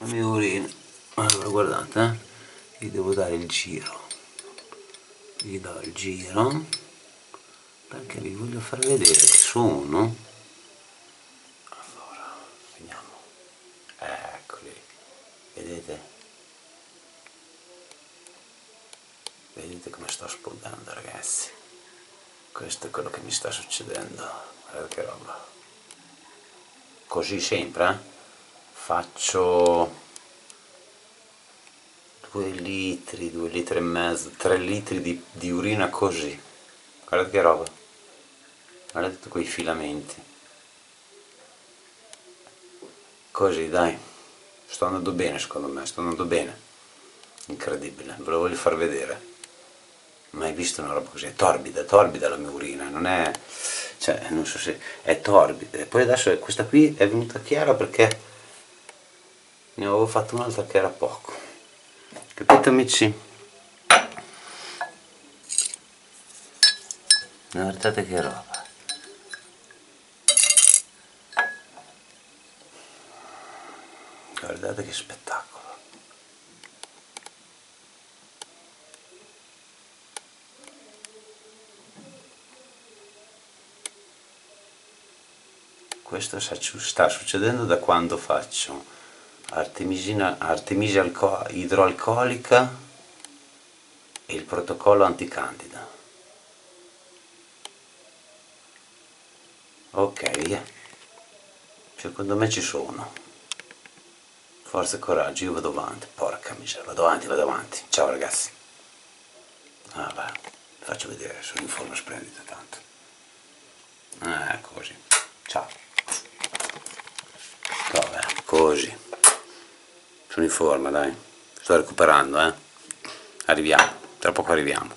la mia urina allora guardate eh? gli devo dare il giro. Gli do il giro. Perché vi voglio far vedere che sono. Allora vediamo. Eccoli. Vedete? Vedete come sto spuntando ragazzi? Questo è quello che mi sta succedendo. Guardate che roba. Così sempre eh? Faccio due litri, due litri e mezzo, tre litri di, di urina così. Guardate che roba. Guardate tutti quei filamenti. Così dai. Sto andando bene secondo me, sto andando bene. Incredibile, ve lo voglio far vedere. Mai visto una roba così, è torbida, torbida la mia urina, non è, cioè, non so se è torbida, e poi adesso questa qui è venuta chiara perché ne avevo fatto un'altra che era poco, capito amici? Guardate che roba. Guardate che spettacolo. questo sta succedendo da quando faccio artemisia, artemisia idroalcolica e il protocollo anticandida. Ok. Secondo me ci sono. Forza e coraggio io vado avanti. Porca miseria vado avanti vado avanti. Ciao ragazzi. Ah beh faccio vedere sono in forma splendida tanto. Ah così. Ciao. Vabbè, così. Sono in forma, dai. Sto recuperando, eh. Arriviamo, tra poco arriviamo.